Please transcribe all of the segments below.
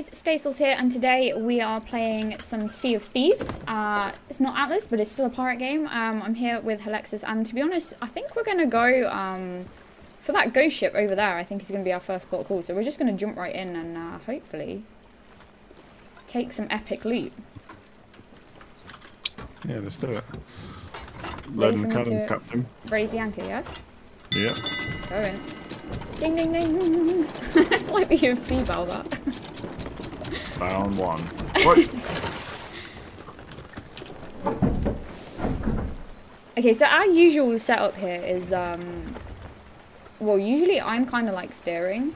guys, Stacels here, and today we are playing some Sea of Thieves. Uh, it's not Atlas, but it's still a pirate game. Um, I'm here with Halexos, and to be honest, I think we're going to go um, for that ghost ship over there. I think is going to be our first port call, so we're just going to jump right in and uh, hopefully take some epic loot. Yeah, let's do it. Loading the cannon, Captain. Raise the anchor, yeah? Yeah. Go in. Ding ding ding! it's like the UFC bell, that. Found one. What? okay, so our usual setup here is, um... Well, usually I'm kind of like steering.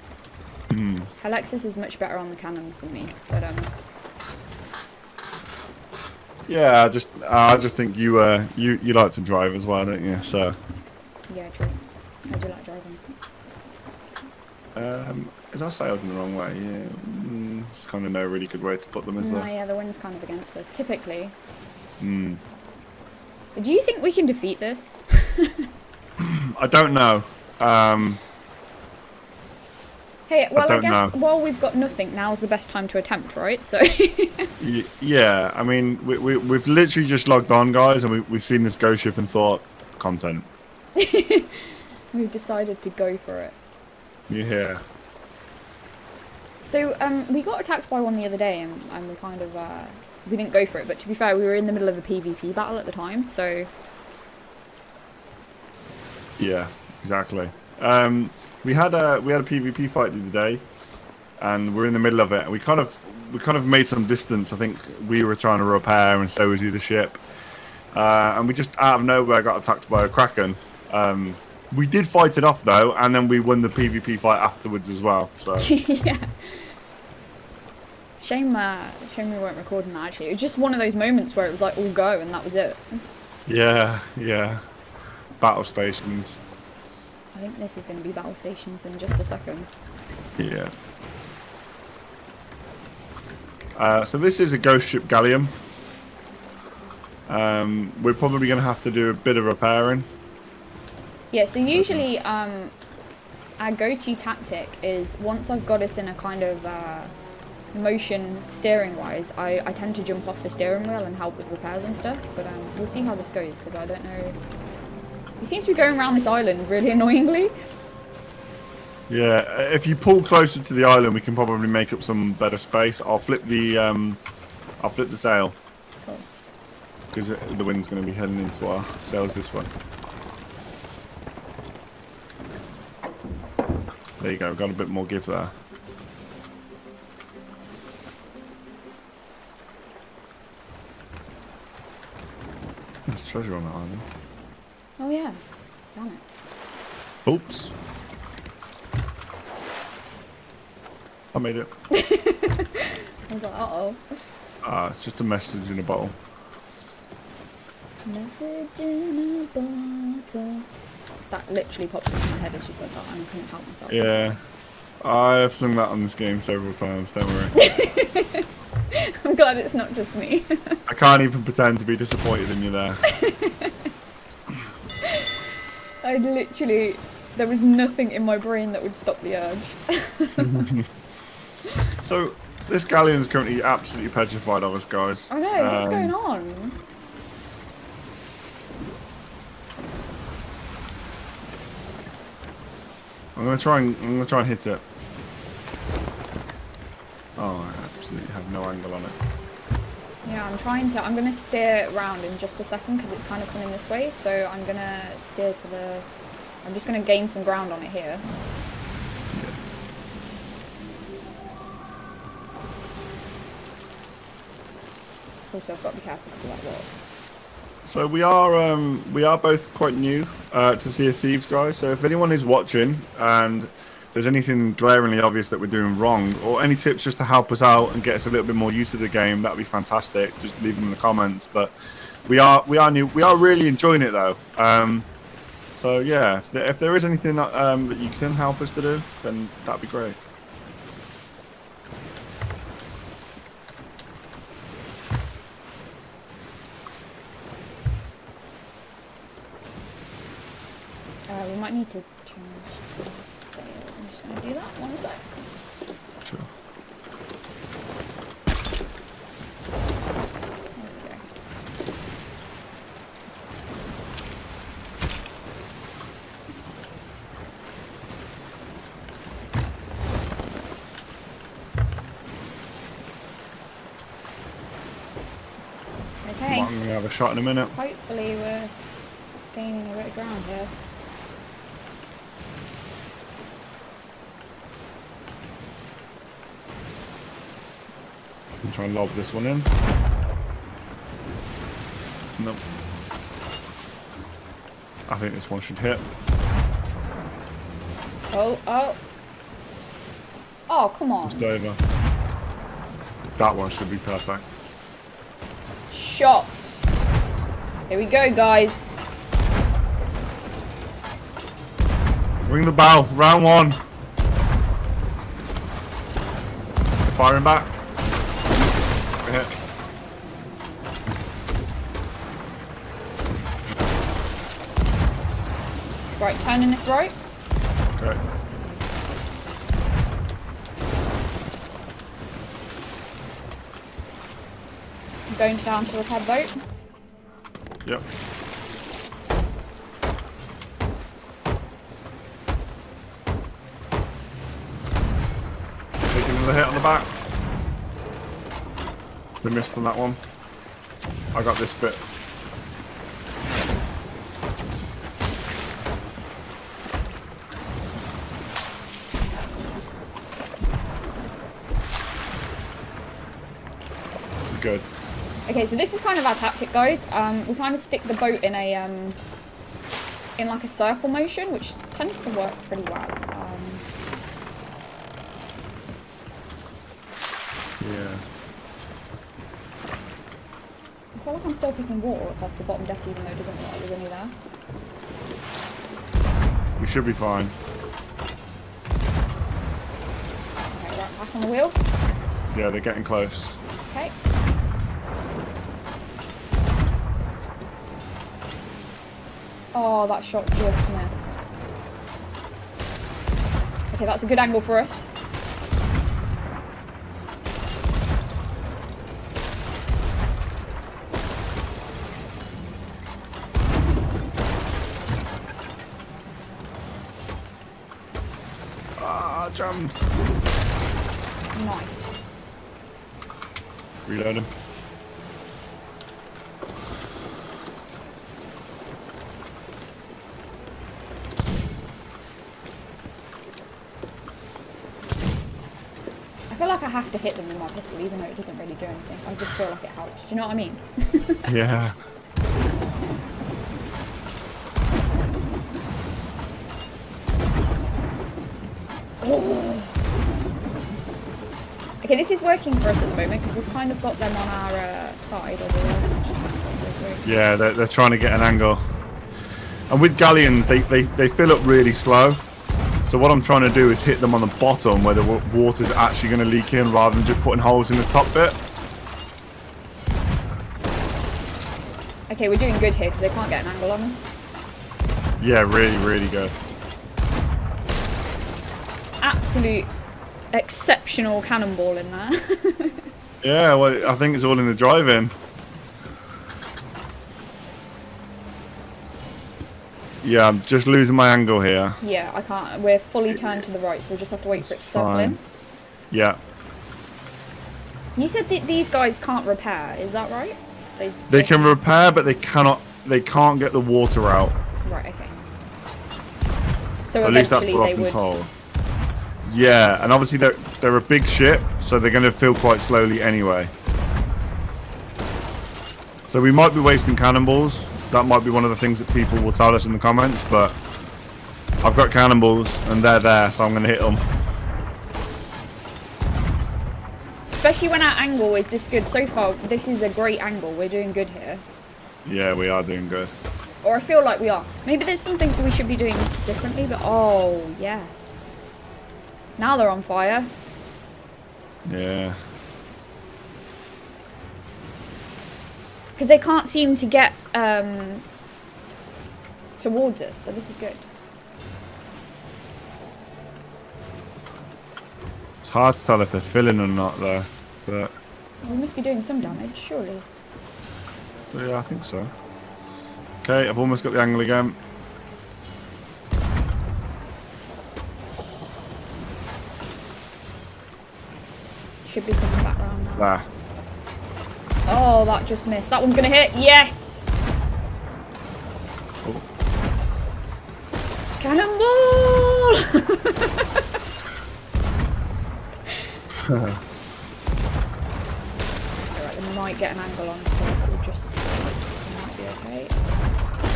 Hmm. Halexos is much better on the cannons than me, but um... Yeah, I just I just think you uh you you like to drive as well, don't you? So. Yeah, true. I do like driving. Um, is our sails in the wrong way? Yeah. Kind of no really good way to put them, is no, there? yeah, the wind's kind of against us, typically. Hmm. Do you think we can defeat this? I don't know. Um, hey, well, I, don't guess know. while we've got nothing, now's the best time to attempt, right? So. y- yeah, I mean, we, we, we've literally just logged on, guys, and we, we've seen this ghost ship and thought, content. we've decided to go for it. Yeah. So um, we got attacked by one the other day, and, and we kind of uh, we didn't go for it. But to be fair, we were in the middle of a PvP battle at the time, so Yeah, exactly. Um, we had a we had a PvP fight the other day, and we're in the middle of it. And we kind of we kind of made some distance. I think we were trying to repair, and so was the ship. Uh, and we just out of nowhere got attacked by a kraken. Um, we did fight it off though, and then we won the PvP fight afterwards as well. So yeah. Shame, uh, shame we weren't recording that. Actually, it was just one of those moments where it was like all go, and that was it. yeah, yeah, battle stations. I think this is going to be battle stations in just a second. Yeah. Uh, so this is a ghost ship galleon. Um, we're probably going to have to do a bit of repairing. Yeah, so usually um, our go-to tactic is once I've got us in a kind of uh, motion steering-wise, I, I tend to jump off the steering wheel and help with repairs and stuff. But um, we'll see how this goes because I don't know. He seems to be going around this island really annoyingly. Yeah, uh, if you pull closer to the island, we can probably make up some better space. I'll flip the um, I'll flip the sail Cool. because the wind's going to be heading into our sails this way. There you go. Got a bit more give there. There's treasure on that island. Oh yeah, damn it. Oops. I made it. I was like, uh oh. Ah, it's just a message in a bottle. Message in a bottle. That literally popped into my head as you said that, and I couldn't help myself. Yeah. I have sung that on this game several times, don't worry. I'm glad it's not just me. I can't even pretend to be disappointed in you there. I literally, there was nothing in my brain that would stop the urge. So, this galleon's currently absolutely petrified of us, guys. I know, what's Um, going on? I'm gonna try and I'm gonna try and hit it. Oh, I absolutely have no angle on it. Yeah, I'm trying to, I'm going to steer around in just a second because it's kind of coming this way. So I'm going to steer to the, I'm just going to gain some ground on it here. Also, I've got to be careful because of that wall. So we are um, we are both quite new uh, to Sea of Thieves, guys. So if anyone is watching and there's anything glaringly obvious that we're doing wrong, or any tips just to help us out and get us a little bit more used to the game, that'd be fantastic. Just leave them in the comments. But we are we are new. We are really enjoying it though. Um, so yeah, if there, if there is anything that, um, that you can help us to do, then that'd be great. need to change the sail. I'm just gonna do that one sec. Okay. I'm gonna have a shot in a minute. Hopefully we're gaining a bit of ground here. I'm trying to lob this one in. Nope. I think this one should hit. Oh, oh. Oh, come on. Just over. That one should be perfect. Shot. Here we go, guys. Ring the bell. Round one. Firing back. Right, turning this right. Okay. Going down to the the boat. Yep. Taking another hit on the back. We missed on that one. I got this bit. Good. Okay, so this is kind of our tactic, guys. Um, we kind of stick the boat in a um, in like a circle motion, which tends to work pretty well. Um, Yeah. I feel like I'm still picking water up off the bottom deck, even though it doesn't look like there's any there. We should be fine. Okay, right back on the wheel. Yeah, they're getting close. Oh, that shot just missed. Okay, that's a good angle for us. Ah, jammed. Nice. Reload him. I feel like I have to hit them with my pistol, even though it doesn't really do anything. I just feel like it helps. Do you know what I mean? Yeah. Okay, this is working for us at the moment because we've kind of got them on our uh, side over there. Yeah, they're, they're trying to get an angle. And with galleons, they, they, they fill up really slow. So what I'm trying to do is hit them on the bottom where the water's actually going to leak in rather than just putting holes in the top bit. Okay, we're doing good here because they can't get an angle on us. Yeah, really, really good. Absolute exceptional cannonball in there. Yeah, well, I think it's all in the driving. Yeah, I'm just losing my angle here. yeah, I can't. We're fully turned to the right, so we just have to wait for it to Fine. in. Yeah. You said that these guys can't repair, is that right? They, They can repair, but they cannot. They can't get the water out. Right, okay. So At least that's eventually what they told. Yeah, and obviously they're they're a big ship, so they're going to fill quite slowly anyway. So we might be wasting cannonballs. That might be one of the things that people will tell us in the comments, but I've got cannonballs and they're there, so I'm going to hit them. Especially when our angle is this good. So far, this is a great angle. We're doing good here. Yeah, we are doing good. Or I feel like we are. Maybe there's something we should be doing differently, but oh, yes. Now they're on fire. Yeah. Because they can't seem to get um, towards us, so this is good. It's hard to tell if they're filling or not, though. But We must be doing some damage, surely. yeah, I think so. Okay, I've almost got the angle again. Should be coming back round now. There. Oh, that just missed. That one's gonna hit. Yes! Cannonball! Alright, we might get an angle on, so we'll just it might be okay.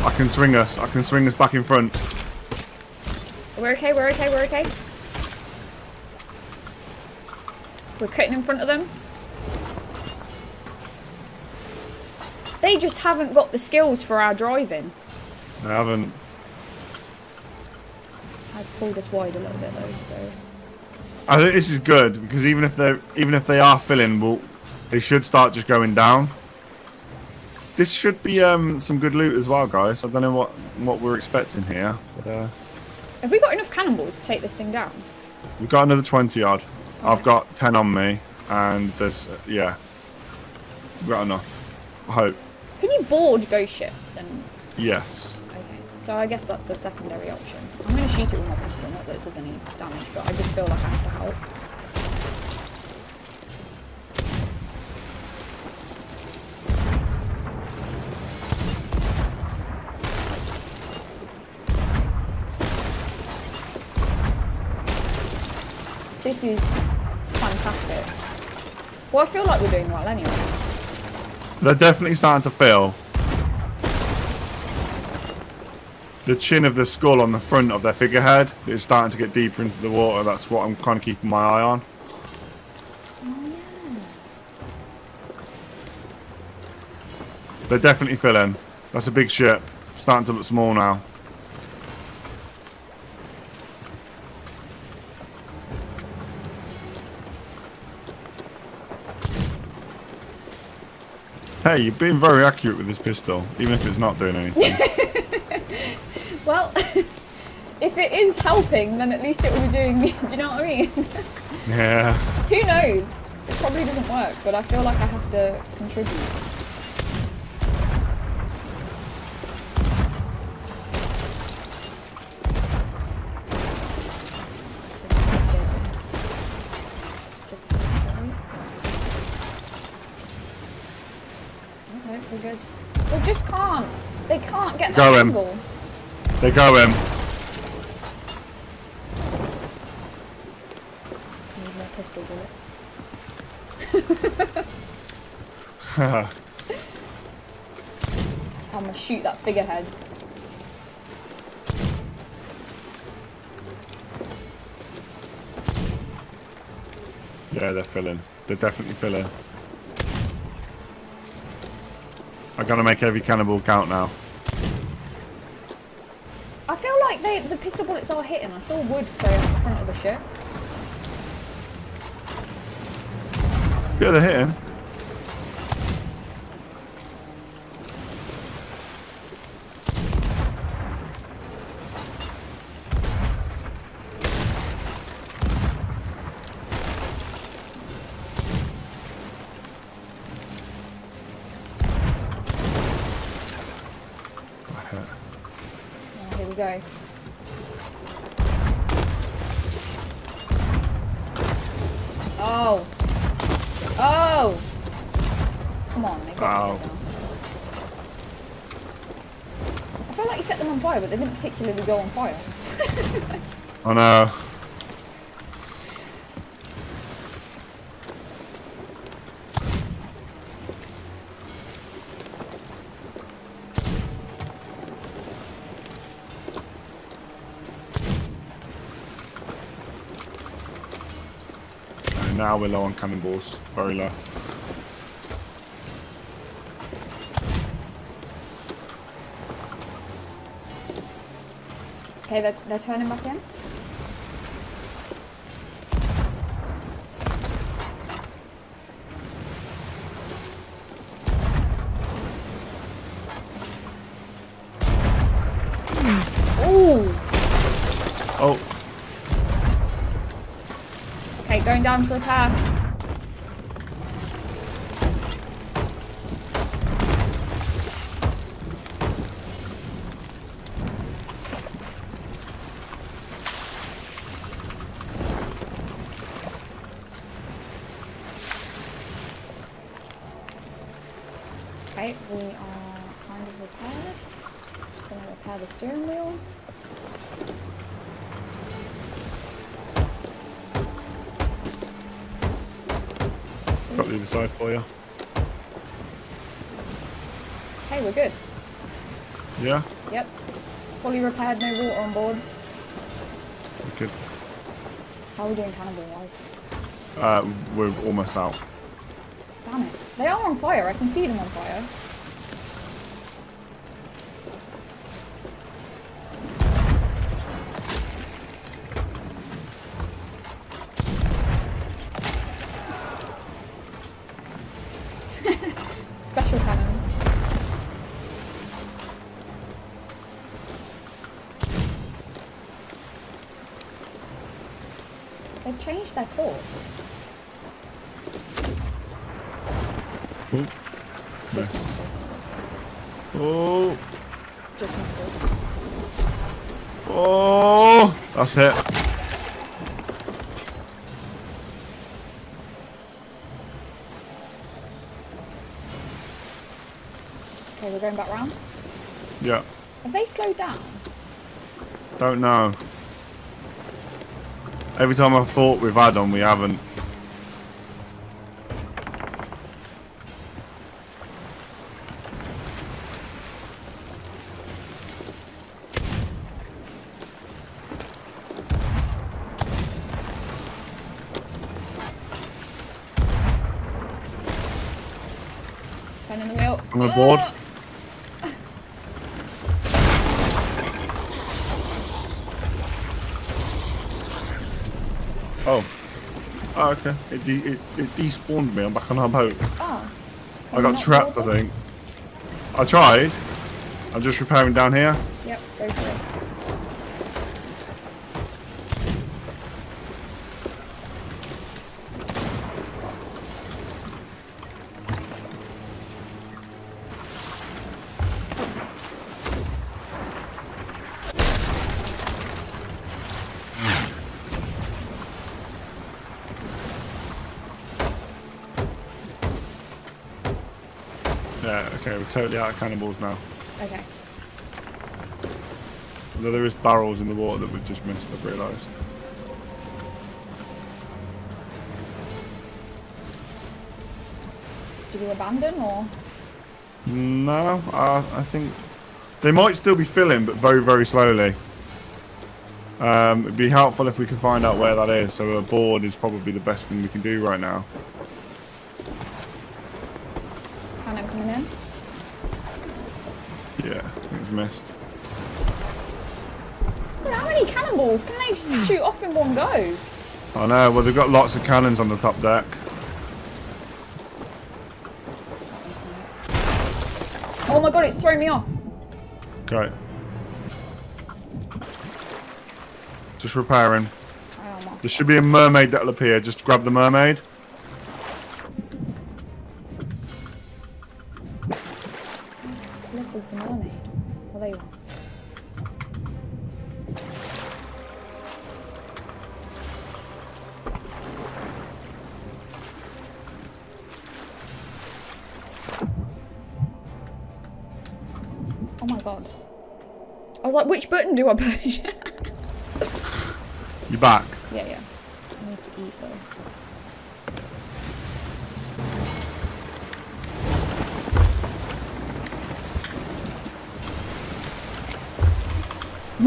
I can swing us. I can swing us back in front. We're okay, we're okay, we're okay. We're cutting in front of them. They just haven't got the skills for our driving. They haven't. Pulled us wide a little bit though, so I think this is good because even if they even if they are filling, well, they should start just going down. This should be um, some good loot as well, guys. I don't know what what we're expecting here, but uh, have we got enough cannonballs to take this thing down? we've got another twenty odd. I've got ten on me, and there's uh, yeah, we've got enough. I hope. Can you board ghost ships and Yes. okay. So I guess that's a secondary option. I'm gonna shoot it with my pistol, not that it does any damage, but I just feel like I have to help. This is fantastic. Well, I feel like we're doing well anyway. They're definitely starting to fill. The chin of the skull on the front of their figurehead is starting to get deeper into the water. That's what I'm kind of keeping my eye on. They're definitely filling. That's a big ship. Starting to look small now. Hey, you've been very accurate with this pistol, even if it's not doing anything. Well, if it is helping, then at least it will be doing. me. Do you know what I mean? yeah. Who knows? It probably doesn't work, but I feel like I have to contribute. Let's just see, shall we? Okay, we're good. They just can't. They can't get Go that in. angle. They're going. Need more pistol bullets. Uh-huh. I'm gonna shoot that figurehead. Yeah, they're filling. They're definitely filling. I gotta make every cannibal count now. I feel like they the pistol bullets are hitting. I saw wood thrown the front of the ship. Yeah, they're hitting. Particularly go on fire. Oh no. Now we're low on cannonballs. Very low. Okay, they're, they're turning back in. Oh, Okay, going down to the Okay, Got the other side for you. Hey, we're good. Yeah? Yep. Fully repaired, no water on board. Good. How are we doing cannibal wise? Uh, we're almost out. Damn it. They are on fire. I can see them on fire. They've changed their course. Oh, Just Nice. oh, oh! That's it. Okay, we're going back round. Yeah. Have they slowed down? Don't know. Every time I've thought we've had them, we haven't. It, de it, it despawned me. I'm back on our boat. Oh. I got trapped, I think. I tried. I'm just repairing down here. Yeah, okay, we're totally out of cannibals now. Okay. Although there is barrels in the water that we've just missed, I've realised. Do we abandon or? No, uh, I think they might still be filling, but very, very slowly. Um, it'd be helpful if we can find out where that is. So a board is probably the best thing we can do right now. Cannon coming in? Yeah, I think it's missed. How many cannonballs can they just shoot off in one go? I know. Well, they've got lots of cannons on the top deck. Oh my god, it's thrown me off. Okay. Just repairing. Oh, There should be a mermaid that'll appear. Just grab the mermaid. Is the mermaid. Oh, there you are. Oh my god. I was like, which button do I push? You're back. yeah, yeah. I need to eat though.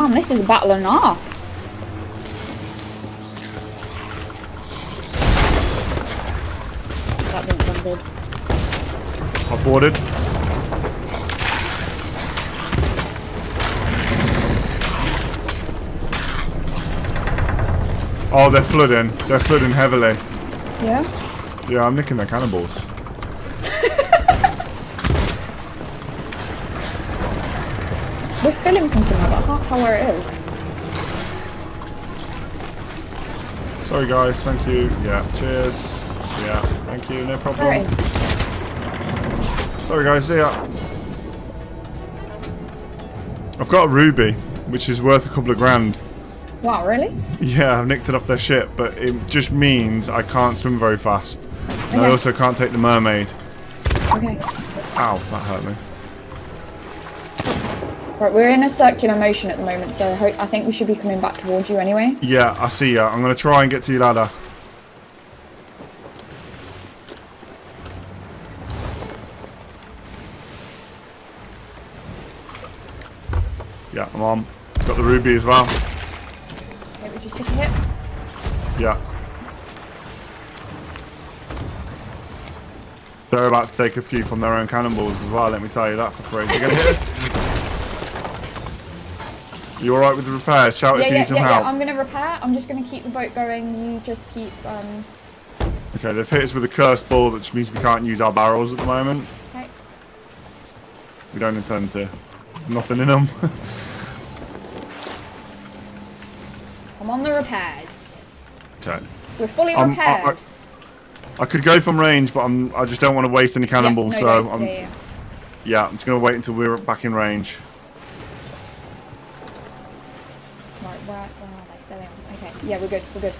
Man, this is a battle and a half. That didn't sound good. I boarded. Oh, they're flooding. They're flooding heavily. Yeah? Yeah, I'm nicking their cannibals. We're filling from somewhere, but I can't tell where it is. Sorry, guys. Thank you. Yeah. Cheers. Yeah. Thank you. No problem. it is. Sorry, guys. See ya. I've got a ruby, which is worth a couple of grand. Wow, really? Yeah, I've nicked it off their ship, but it just means I can't swim very fast. And I also can't take the mermaid. Okay. Ow, that hurt me. Right, we're in a circular motion at the moment, so I, hope, I think we should be coming back towards you anyway. Yeah, I see ya. I'm going to try and get to your ladder. Yeah, I'm on. Got the ruby as well. Okay, we just took a hit. Yeah. They're about to take a few from their own cannonballs as well, let me tell you that for free. You alright with the repairs? Shout Yeah, if you yeah, need some yeah, help. yeah. I'm gonna repair. I'm just gonna keep the boat going. You just keep. Um, Okay, they've hit us with a cursed ball, which means we can't use our barrels at the moment. okay. We don't intend to. Nothing in them. I'm on the repairs. okay. We're fully repaired. I, I, I could go from range, but I'm, I just don't want to waste any Yeah, cannonballs, no, so no, I'm, yeah, yeah. yeah, I'm just going to wait until we're back in range. Right, where, where are they? There they are. Okay, yeah, we're good. We're good.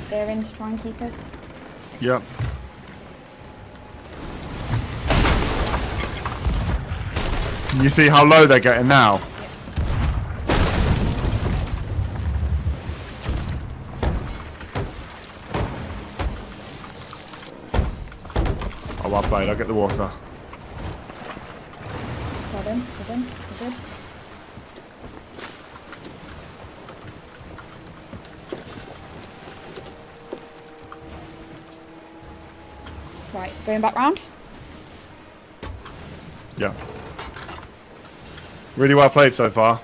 Steer in to try and keep us. Yep. You see how low they're getting now? Oh, well played. I'll get the water. Well done. Well done. We're good. Right, going back round. Yeah. Really well played so far.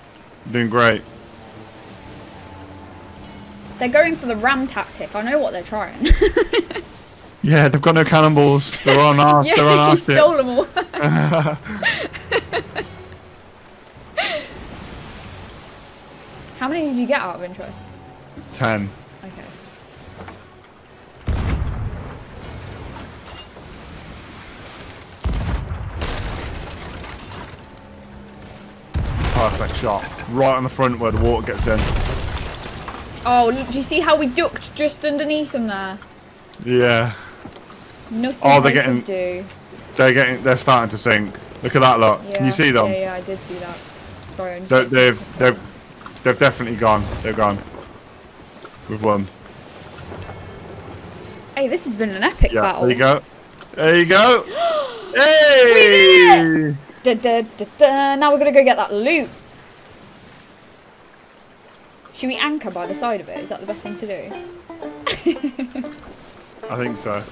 Doing great. They're going for the ram tactic. I know what they're trying. Yeah, they've got no cannonballs. They're on our. yeah, they're on our stole them all. How many did you get out of interest? Ten. Okay. Perfect shot. Right on the front where the water gets in. Oh, look, do you see how we ducked just underneath them there? Yeah. Nothing Oh, they're they getting- do. They're getting. They're starting to sink. Look at that lot. Yeah, Can you see them? Yeah, yeah, I did see that. Sorry, I'm just They, they've, they've they've definitely gone. They've gone. We've won. Hey, this has been an epic Yeah. battle. There you go. There you go. hey! Da, da, da. Now we're gonna go get that loot. Should we anchor by the side of it? Is that the best thing to do? I think so.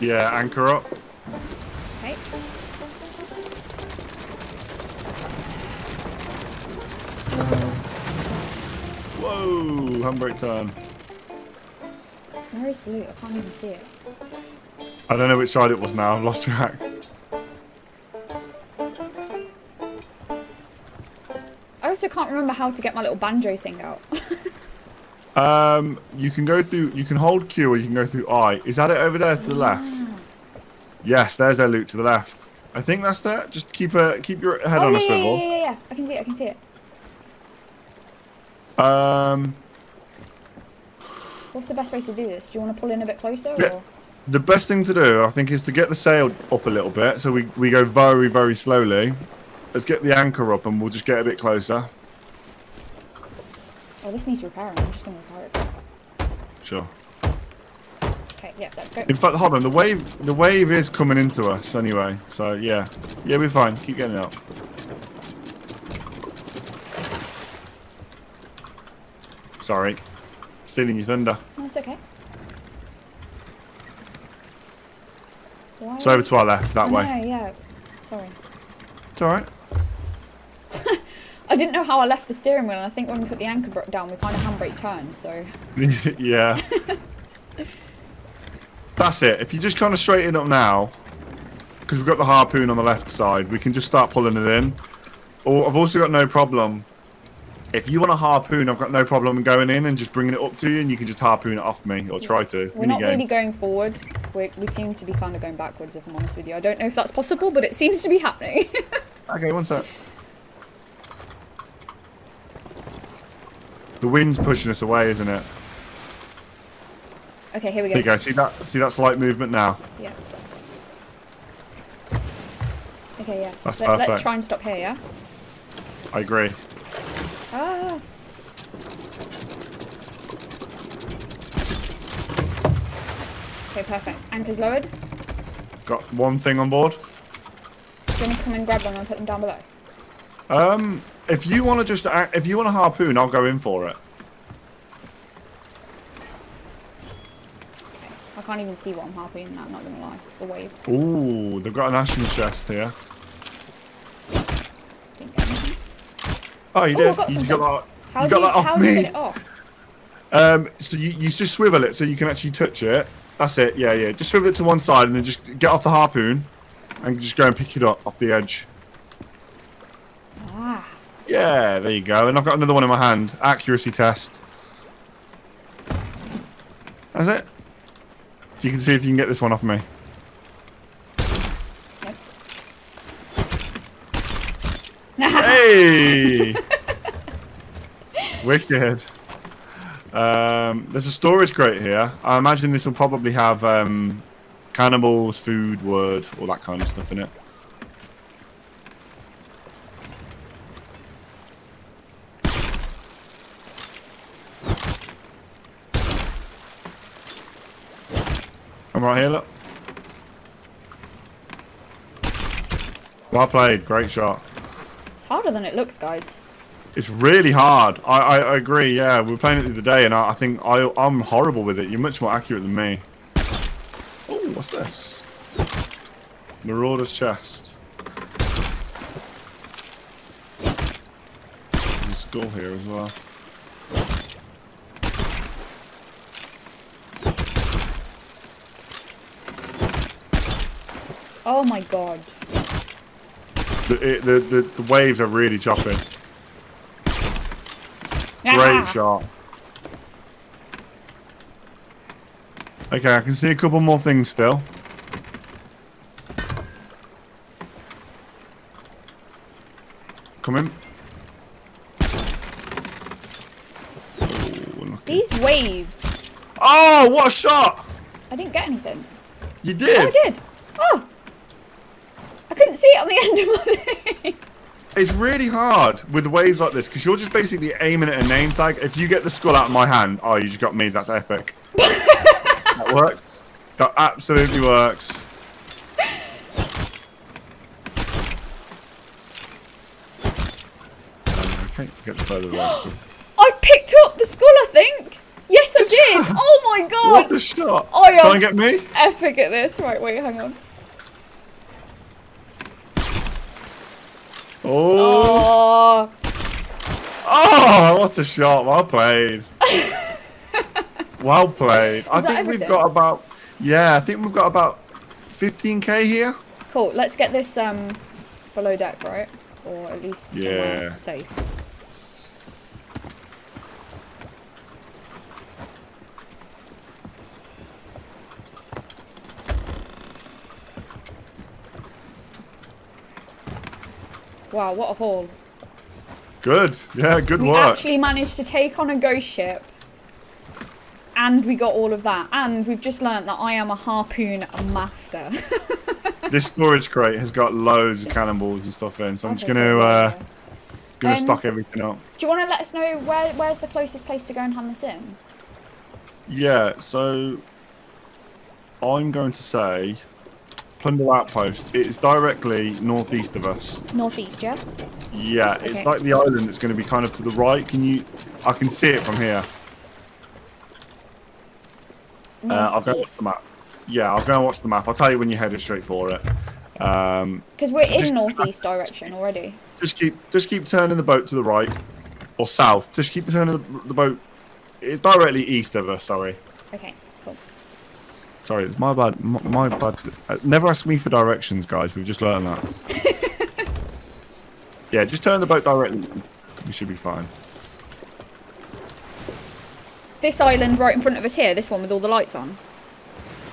Yeah, anchor up. Turn. Where is the loot? I can't even see it. I don't know which side it was now. I've lost track. I also can't remember how to get my little banjo thing out. Um, you can go through. You can hold Q or you can go through I. Is that it over there to the left? Yes, there's their loot to the left. I think that's that. Just keep a keep your head oh, on yeah, a yeah, swivel. yeah, yeah, yeah. I can see it. I can see it. Um, What's the best way to do this? Do you want to pull in a bit closer? Yeah. Or? the best thing to do, I think, is to get the sail up a little bit. So we we go very very slowly. Let's get the anchor up and we'll just get a bit closer. Oh, this needs repairing. I'm just going to repair it. Sure. Okay, yeah, let's go. In fact, hold on. The wave the wave is coming into us anyway. So yeah, yeah, we're fine. Keep getting up. Sorry, stealing your thunder. It's okay. Why It's over to our left that I way. know, yeah. Sorry. It's all right. I didn't know how I left the steering wheel, and I think when we put the anchor down, we kind of handbrake turned, so... yeah. That's it. If you just kind of straighten up now, because we've got the harpoon on the left side, we can just start pulling it in. Or I've also got no problem. If you want a harpoon, I've got no problem going in and just bringing it up to you, and you can just harpoon it off me or try to. We're not Minigame. really going forward. We, we seem to be kind of going backwards, if I'm honest with you. I don't know if that's possible, but it seems to be happening. Okay, one sec. The wind's pushing us away, isn't it? okay, here we There you go. go. See that? See that slight movement now? Yeah. Okay, yeah. That's Let, us try and stop here, yeah? I agree. Ah! Okay, perfect. Anchor's lowered. Got one thing on board. Do you want me to come and grab them and put them down below? Um, if you want to just, if you want a harpoon, I'll go in for it. Okay. I can't even see what I'm harpooning now, I'm not gonna lie. The waves. Ooh, they've got an ash in the chest here. Didn't get anything. Oh, you did. Got you got How that. You do got that how off you me. get it off? Um, so you, you just swivel it so you can actually touch it. That's it. Yeah, yeah. Just swivel it to one side and then just get off the harpoon and just go and pick it up off the edge. Ah. Yeah, there you go. And I've got another one in my hand. Accuracy test. That's it. So you can see if you can get this one off me. Hey! Wicked. Um, there's a storage crate here. I imagine this will probably have um, cannibals, food, wood, all that kind of stuff in it. I'm right here, look. Well played, great shot. It's harder than it looks, guys. It's really hard. I, I, I agree. Yeah, we were playing it the other day, and I, I think I, I'm horrible with it. You're much more accurate than me. Oh, what's this? Marauder's chest. There's a skull here as well. Oh my god. The, it, the, the, the waves are really chopping. Great shot. Okay, I can see a couple more things still. Come in. Oh. These waves. Oh, what a shot! I didn't get anything. You did? Oh, did. I did. Oh! I couldn't see it on the end of my thing. It's really hard with waves like this because you're just basically aiming at a name tag. If you get the skull out of my hand, oh, you just got me. That's epic. that works. That absolutely works. Um, okay, get the further away. I picked up the skull, I think. Yes, I did. Oh my god! What the shot? Oh, yeah. Try and get me. Epic at this. Right, wait, hang on. Oh, Oh. oh, what a shot! Well played. well played. I Is that think we've got about yeah. I think we've got about 15k here. Cool. Let's get this um below deck, right? Or at least somewhere safe. Wow, what a haul. Good. Yeah, good We work. We actually managed to take on a ghost ship. And we got all of that. And we've just learnt that I am a harpoon master. this storage crate has got loads of cannonballs and stuff in, so I'm just gonna cool, uh, gonna Um, stock everything up. Do you want to let us know where where's the closest place to go and hand this in? Yeah. So I'm going to say Plunder Outpost. It's directly northeast of us. Northeast, yeah? Yeah, it's like the island that's going to be kind of to the right. Can you? I can see it from here. Uh, I'll go watch the map. Yeah, I'll go and watch the map. I'll tell you when you're headed straight for it. Um, Because we're in Just- northeast direction already. just keep just keep turning the boat to the right or south. Just keep turning the, the boat. It's directly east of us. Sorry, Okay. Sorry. It's my bad. My, my bad. Uh, never ask me for directions, guys. We've just learned that. yeah, just turn the boat directly. We should be fine. This island right in front of us here, this one with all the lights on.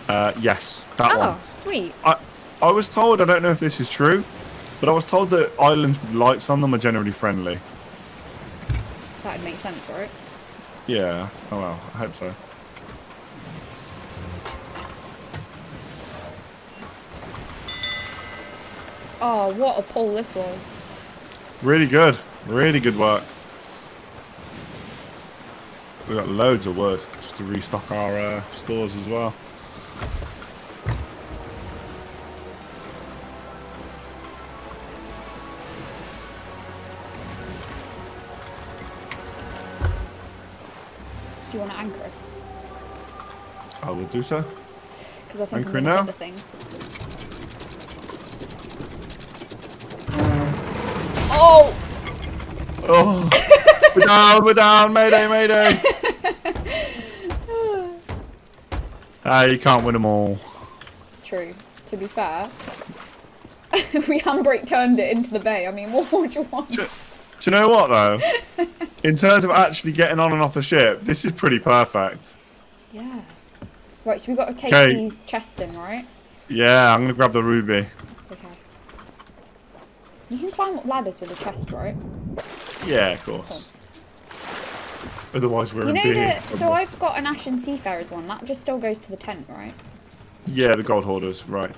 Uh, yes, that Oh, one. sweet. I, I was told, I don't know if this is true, but I was told that islands with lights on them are generally friendly. That'd make sense, right? Yeah, oh well, I hope so. Oh, what a pull this was. Really good, really good work. We got loads of wood just to restock our uh, stores as well. Do you want to anchor us? I will do so. Because I think Anchoring I'm now? hit the thing. Oh! Oh, we're down, we're down, mayday, mayday. Ah, you can't win them all. True. To be fair, we handbrake turned it into the bay. I mean, what more do you want? Do, do you know what though? In terms of actually getting on and off the ship, this is pretty perfect. Yeah. Right, so we've got to take 'Kay. these chests in, right? Yeah, I'm gonna grab the ruby. Okay. You can climb up ladders with a chest, right? Yeah, of course. Otherwise, we're You in know big that. So. I've got an Ashen Seafarers one. That just still goes to the tent, right? Yeah, the gold hoarders, right?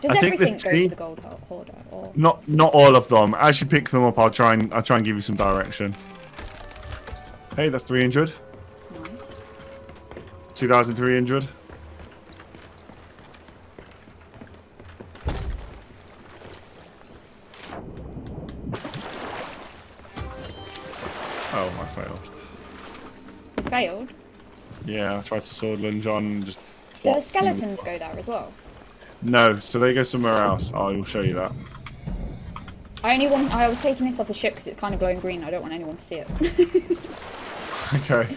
Does I think the everything go to the gold ho- hoarder? Or Not not all of them. As you pick them up, I'll try and I'll try and give you some direction. Hey, that's 300. nice. 2,300. Oh, I failed. You failed. Yeah, I tried to sword lunge on and just. Do the skeletons go there as well? No, so they go somewhere else. I will show you that. I only want. I was taking this off the ship because it's kind of glowing green. I don't want anyone to see it. Okay.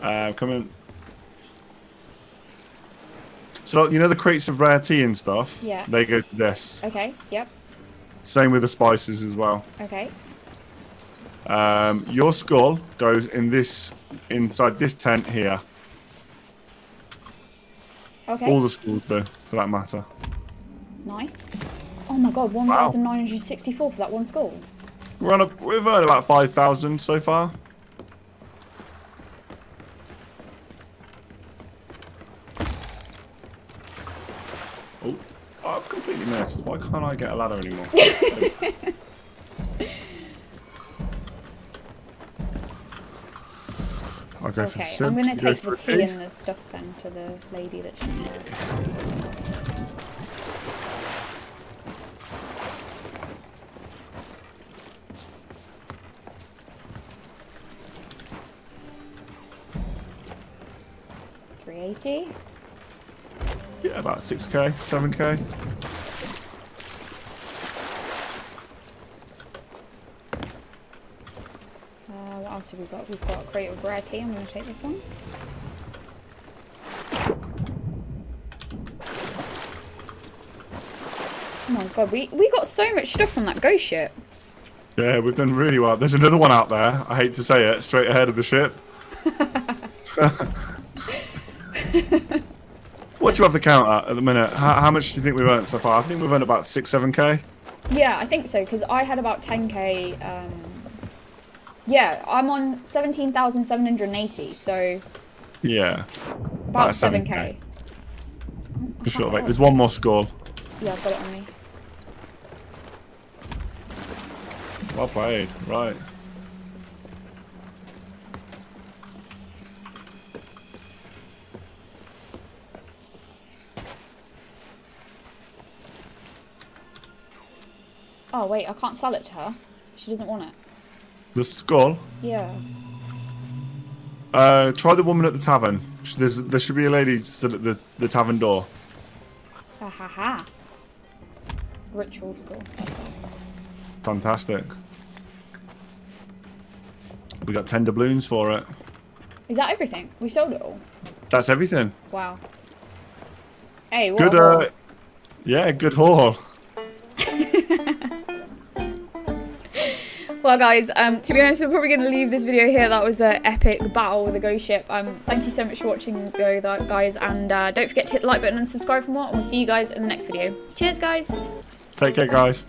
Uh, come in. So you know the crates of rare tea and stuff. Yeah. They go to this. okay. Yep. Same with the spices as well. Okay. Um, your skull goes in this inside this tent here. Okay. All the skulls do, for that matter. nice. Oh my god, one thousand nine hundred sixty-four for that one skull. We're on a, we've earned about five thousand so far. Oh, I've completely missed. Why can't I get a ladder anymore? I'll go for the Okay, sim. I'm gonna you go take the a tea and the stuff then to the lady that she's there. Three eighty. Yeah, about 6k, 7k. Uh, what else have we got? We've got crate of rare tea. I'm gonna take this one. Oh my god, we we got so much stuff from that ghost ship. Yeah, we've done really well. There's another one out there. I hate to say it, straight ahead of the ship. what do you have the count at at the minute? How, how much do you think we've earned so far? I think we've earned about six, seven k. Yeah, I think so because I had about 10k. Um, yeah, I'm on 17,780, so Yeah, about About 7k. 7K. for sure. Mate. There's one more skull. Yeah, I've got it on me. Well played. Right. Oh wait, I can't sell it to her. She doesn't want it. The skull. Yeah. Uh, try the woman at the tavern. There's, there should be a lady stood at the, the tavern door. Ha ha ha. Ritual skull. Fantastic. We got ten doubloons for it. Is that everything? We sold it all. That's everything. Wow. Hey, what Good, uh, yeah, good haul. Well, guys, um, to be honest, we're probably going to leave this video here. That was an epic battle with a ghost ship. Um, thank you so much for watching, guys, and uh, don't forget to hit the like button and subscribe for more, and we'll see you guys in the next video. Cheers, guys! Take care, guys.